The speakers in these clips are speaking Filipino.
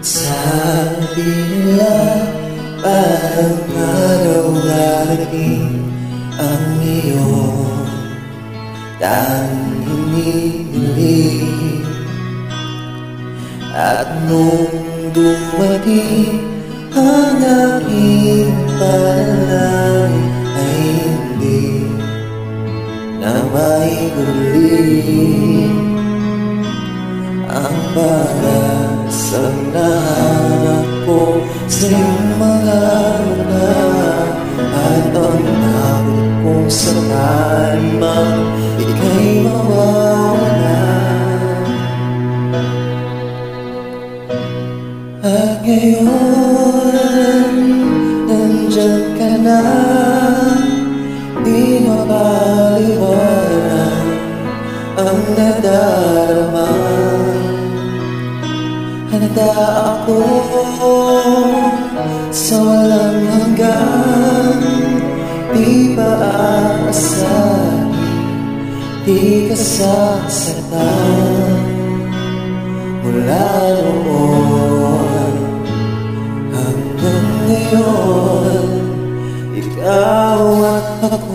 Sabi nila Parang araw laging Ang iyo Tanging hinihiling At nung dumating Ang aking panalangin Ay hindi Na may guling Ang panalangin At ngayon, nandyan ka na. Di ang nadarama. Handa ako sa walang hanggan. Di ba aasahin, di ka sasaktan Mula noon ngayon Ikaw at ako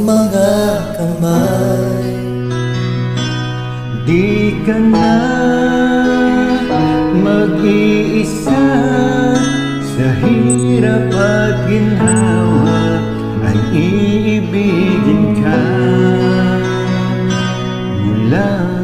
iyong mga kamay. Di ka na mag-iisa Sa hirap at ginhawa Ay iibigin ka. Mula